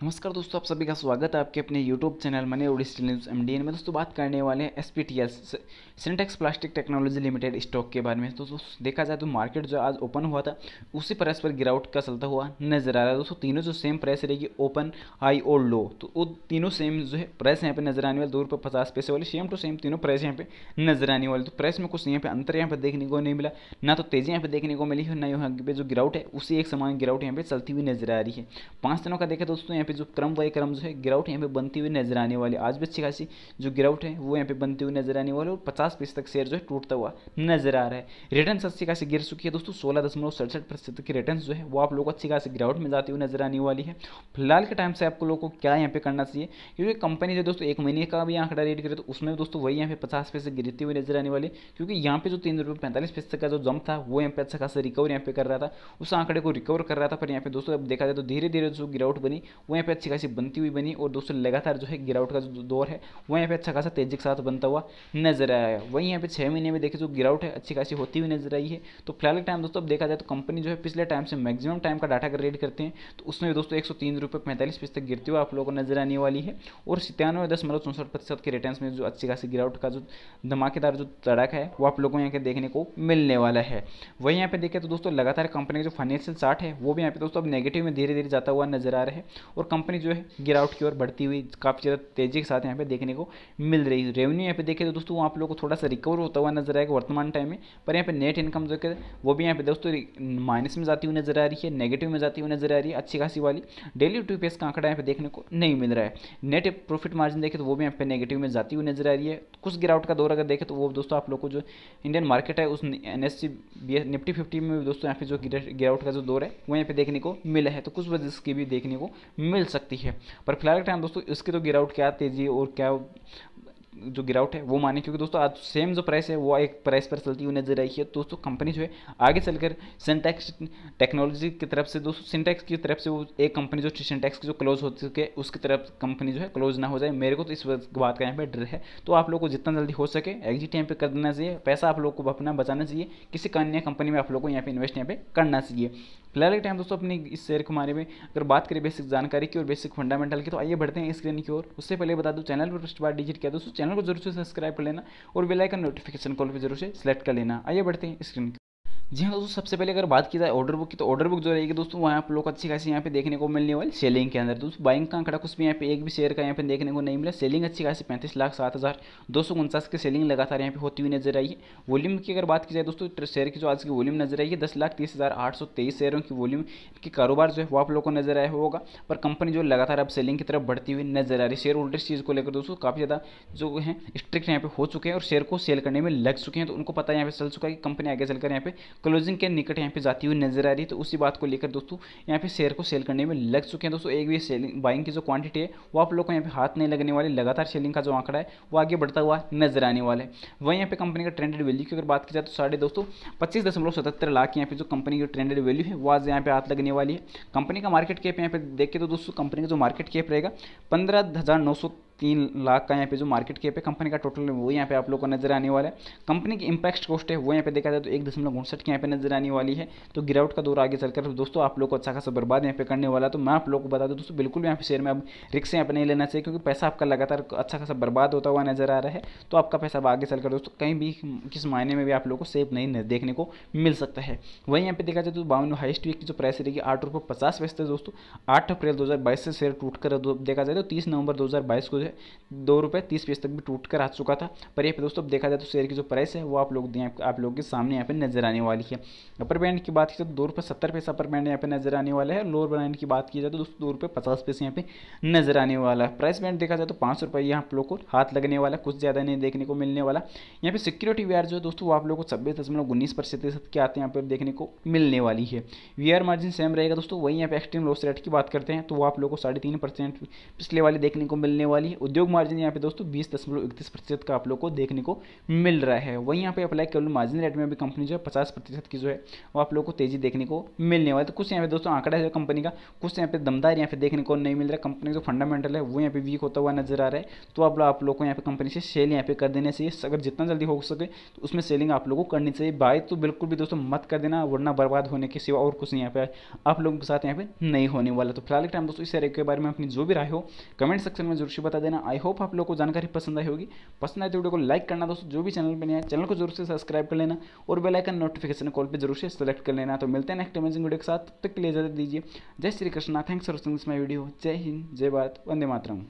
नमस्कार दोस्तों, आप सभी का स्वागत है आपके अपने यूट्यूब चैनल मनी ओडिस्टल न्यूज़ एम में। दोस्तों, बात करने वाले हैं S P T L Sintex plastic technology limited stock के बारे में। दोस्तों, देखा जाए तो मार्केट जो आज ओपन हुआ था, उसी प्राइस पर गिरावट का चलता हुआ नज़र आ रहा है। दोस्तों, तीनों जो सेम प्राइस रहेगी ओपन हाई और लो तो वो तीनों सेम जो है प्राइस यहाँ पे नज़र आने वाले, दो रुपये पचास पैसे वाले सेम टू सेम तीनों प्राइस यहाँ पे नज़र आने वाले। तो प्राइस में कुछ यहाँ पे अंतर यहाँ पे देखने को नहीं मिला। ना तो तेज़ी यहाँ पे देखने को मिली है, ना यहाँ पे जो गिरावट है, उसी एक समान गिरावट यहाँ पे चलती हुई नज़र आ रही है। पाँच दिनों का देखें, दोस्तों, यहाँ पे जो क्रम वाई क्रम जो है, गिरावट यहाँ पे बनती हुई नज़र आने वाली आज भी अच्छी खासी जो गिरावट है, वो यहाँ पे बनती हुई नज़र आने वाली और पचास फ़ीसद तक शेयर जो है टूटता हुआ नज़र आ रहा है। रिटर्न अच्छी खासी गिर चुकी है दोस्तों, सोलह दशमलव सड़सठ प्रतिशत की रिटर्न जो है, वो आप लोग अच्छी खासी गिरावट में जाती हुई नज़र आने वाली है। फ़िलहाल के टाइम से आपको लोगों को क्या यहाँ पे करना चाहिए, क्योंकि कंपनी जो दोस्तों, एक महीने का भी आंकड़ा रेट करे तो उसमें दोस्तों वही यहाँ पे पचास पैसे गिरती हुई नज़र आने वाली क्योंकि यहाँ पे जो तीन रुपये पैंतालीस पैसे का जो जम था, वो यहाँ पे अच्छा खासा रिकवर यहाँ पे कर रहा था। उस आंकड़े को रिकवर कर रहा था, पर यहाँ पे दोस्तों, अब देखा जाए तो धीरे धीरे जो गिरावट बनी, वो यहाँ पे अच्छी खासी बनती हुई बनी और दोस्तों लगातार जो है गिरावट का जो दौर है वो यहाँ पे अच्छा खासा तेज़ी के साथ बनता हुआ नज़र आया वहीं यहाँ पे छः महीने में देखे जो गिरावट है, अच्छी खासी होती हुई नज़र आई है। तो फ़िलहाल टाइम दोस्तों, अब देखा जाए तो कंपनी जो है पिछले टाइम से मैक्सिमम टाइम का डाटा अगर रेड करते हैं। तो उसमें दोस्तों एक सौ तीन रुपये पैंतालीस पैसे तक गिरते हुए आप लोगों को नज़र आने वाली है। और सत्तानवे दशमलव चौंसठ प्रतिशत के रिटर्न में जो अच्छी खासी गिरावट का जो धमाकेदार जो तड़क है, वो आप लोगों को यहाँ के देखने को मिलने वाला है। वहीं यहाँ पे देखें तो दोस्तों, लगातार कंपनी का जो फाइनेंशियल चार्ट है, वो भी यहाँ पे दोस्तों अब नेगेटिव में धीरे धीरे जाता हुआ नज़र आ रहा है। और कंपनी जो है गिरावट की ओर बढ़ती हुई काफ़ी ज़्यादा तेज़ी के साथ यहाँ पे देखने को मिल रही है। रेवेन्यू यहाँ पे देखें तो दोस्तों आप लोग को थोड़ा सा रिकवर होता हुआ नज़र आएगा वर्तमान टाइम में, पर यहाँ पे नेट इनकम जो है वो भी यहाँ पे दोस्तों माइनस में जाती हुई नज़र आ रही है नेगेटिव में जाती हुई नज़र आ रही है, अच्छी खासी वाली। डेली टू पेस का आंकड़ा यहाँ पे देखने को नहीं मिल रहा है। नेट प्रॉफिट मार्जिन देखें तो वो भी यहाँ पे नेगेटिव में जाती हुई नज़र आ रही है। कुछ गिरावट का दौर अगर देखें तो वो दोस्तों आप लोग को जो इंडियन मार्केट है, उस एन एस निफ्टी फिफ्टी में दोस्तों यहाँ पे जो गिरावट का जो दौर है, वो यहाँ पे देखने को मिला है। तो कुछ वजह की भी देखने को मिल सकती है। पर फ़िलहाल टाइम दोस्तों इसके तो गिरावट क्या तेज़ी और क्या जो गिरावट है, वो माने। क्योंकि दोस्तों, आज सेम जो प्राइस है, वो एक प्राइस पर चलती हुई नज़र आई है। दोस्तों कंपनी जो है, आगे चलकर सिंटेक्स टेक्नोलॉजी की तरफ़ से, दोस्तों सिंटेक्स की तरफ़ से वो एक कंपनी जो सिंटेक्स की जो क्लोज हो चुके, उसकी तरफ़ कंपनी जो है क्लोज ना हो जाए। मेरे को तो इस बात का यहाँ पर डर है। तो आप लोग को जितना जल्दी हो सके एग्जिट यहाँ पे कर देना चाहिए। पैसा आप लोग को अपना बचाना चाहिए। किसी अन्य कंपनी में आप लोग को यहाँ पे इन्वेस्ट यहाँ पे करना चाहिए। फ़िलहाल के टाइम दोस्तों, अपनी इस शेयर के बारे में अगर बात करें बेसिक जानकारी की और बेसिक फंडामेंटल की तो आइए बढ़ते हैं स्क्रीन की ओर। उससे पहले बता दूँ चैनल पर फ़र्स्ट बार डिजिट किया दोस्तों चैनल को ज़रूर से सब्सक्राइब कर लेना और बेलाइकन नोटिफिकेशन कॉल पर ज़रूर से सेलेक्ट कर लेना। आइए बढ़ते हैं स्क्रीन जी हाँ दोस्तों, सबसे पहले अगर बात की जाए ऑर्डर बुक की तो ऑर्डर बुक जो रहेगी दोस्तों, वहाँ आप लोग को अच्छी खासी यहाँ पे देखने को मिलने वाली सेलिंग के अंदर। दोस्तों बाइंग का आंकड़ा कुछ भी यहाँ पे एक भी शेयर का यहाँ पे देखने को नहीं मिला। सेलिंग अच्छी खासी पैंतीस लाख सात हज़ार दो सौ उनचास की सेलिंग लगातार यहाँ पे होती हुई नज़र आई है। वॉल्यूम की अगर बात की जाए दोस्तों शेयर की जो आज की वॉल्यूम नज़र आई है, दस लाख तीस हज़ार आठ सौ तेईस शेयरों की वॉल्यूम की कारोबार जो है, वो आप लोग को नज़र आया होगा। पर कंपनी जो लगातार अब सेलिंग की तरफ़ बढ़ती हुई नज़र आ रही है। शेयर होल्डर चीज़ को लेकर दोस्तों, काफ़ी ज़्यादा जो है स्ट्रिक्ट यहाँ पे हो चुके हैं और शेयर को सेल करने में लग चुके हैं। तो उनको पता यहाँ पे चल चुका है कि कंपनी आगे चलकर यहाँ पे क्लोजिंग के निकट यहाँ पे जाती हुई नज़र आ रही है तो उसी बात को लेकर दोस्तों, यहाँ पे शेयर को सेल करने में लग चुके हैं। दोस्तों, एक भी सेलिंग बाइंग की जो क्वांटिटी है, वो आप लोग को यहाँ पे हाथ नहीं लगने वाली, लगातार सेलिंग का जो आंकड़ा है, वो आगे बढ़ता हुआ नज़र आने वाला है। वहीं यहाँ पे कंपनी का ट्रेंडेड वैल्यू की अगर बात की जाए तो साढ़े दोस्तों, पच्चीस दशमलव सतहत्तर लाख यहाँ पे जो कंपनी की ट्रेंडेड वैल्यू है, वो आज यहाँ पे हाथ लगने वाली है। कंपनी का मार्केट कैप यहाँ पे देख तो दोस्तों कंपनी का जो मार्केट कैप रहेगा, पंद्रह हज़ार नौ सौ तीन लाख का यहाँ पे जो मार्केट कैप है कंपनी का टोटल वो यहाँ पे आप लोग को नज़र आने वाला है। कंपनी की इंपैक्ट कॉस्ट है, वो यहाँ पे देखा जाए तो एक दशमलव उनसठ की यहाँ पे नज़र आने वाली है। तो गिरावट का दौर आगे चलकर दोस्तों आप लोग को अच्छा खासा बर्बाद यहाँ पे करने वाला तो मैं आप लोग को बता दूँ, दोस्तों, बिल्कुल यहाँ पे शेयर में अब रिक्स यहाँ पे नहीं लेना चाहिए, क्योंकि पैसा आपका लगातार अच्छा खासा बर्बाद होता हुआ नज़र आ रहा है। तो आपका पैसा आगे चलकर, दोस्तों, कहीं भी किस मायने में भी आप लोग को सेफ़ नहीं देखने को मिल सकता है। वहीं यहाँ पे देखा जाए तो बावन हाइस्ट वीक की जो प्राइस रहेगी, आठ रुपये पचास पैसे दोस्तों। आठ अप्रैल दो हज़ार बाईस से शेयर टूट कर देखा जाए तो तीस नवंबर दो हज़ार बाईस को है दो रुपये तीस पैसे तक भी टूट कर आ चुका था। पर यहाँ दोस्तों, अब देखा जाए तो शेयर की जो प्राइस है, वो आप लोग आप लोग के सामने यहाँ पे नज़र आने वाली है। अपर बैंड की बात की जाए तो दो रुपये सत्तर पैसा अपर बैंड यहाँ पे नज़र आने वाला है। लोअर बैंड की बात की जाए तो दोस्तों दो रुपये पचास पैसे यहाँ पे नज़र आने वाला है। प्राइस बैंड देखा जाए तो पाँच रुपये यहाँ आप लोग को हाथ लगने वाला कुछ ज़्यादा नहीं देखने को मिलने वाला। यहाँ पे सिक्योरिटी वी जो है दोस्तों, वो आप लोग को छब्बीस दशमलव उन्नीस प्रतिशत के आते यहाँ पर देखने को मिलने वाली है। वी मार्जिन सेम रहेगा दोस्तों, वही यहाँ पे एक्सट्रीम लॉस रेट की बात करते हैं तो वो आप लोग को साढ़े तीन परसेंट पिछले वाली देखने को मिलने वाली है। उद्योग मार्जिन यहाँ पे दोस्तों बीस दशमलव इकतीस प्रतिशत का आप लोग को देखने को मिल रहा है वहीं यहाँ पे अप्लाई कर लो मार्जिन रेट में भी कंपनी जो है पचास प्रतिशत की जो है वो आप लोग को तेज़ी देखने को मिलने वाला तो कुछ यहाँ पे दोस्तों आंकड़ा है कंपनी का कुछ यहाँ पे दमदार यहाँ पे देखने को नहीं मिल रहा कंपनी जो फंडामेंटल है वो यहाँ पे वीक होता हुआ नज़र आ रहा है तो आप लोग आप लोग को यहाँ पे कंपनी से सेल यहाँ पे कर देने चाहिए अगर जितना जल्दी हो सके तो उसमें सेलिंग आप लोगों को करनी चाहिए बाय तो बिल्कुल भी दोस्तों मत कर देना वरना बर्बाद होने के सिवा और कुछ यहाँ पे आप लोगों के साथ यहाँ पे नहीं होने वाला तो फ़िलहाल टाइम दोस्तों इस एरिया के बारे में अपनी जो भी राय हो कमेंट सेक्शन में ज़रूर से बता देना आई होप आप लोग को जानकारी पसंद आई होगी। पसंद आए तो वीडियो को लाइक करना दोस्तों, जो भी चैनल पर नया चैनल को ज़रूर से सब्सक्राइब कर लेना और बेलाइकन नोटिफिकेशन कॉल पर ज़रूर से सेलेक्ट कर लेना। तो मिलते हैं नेक्स्ट अमेजिंग वीडियो के साथ। तब तक के लिए इजाज़त दीजिए। जय Shri Krishna thanks for watching this my video जय हिंद, जय भारत, वंदे मातरम।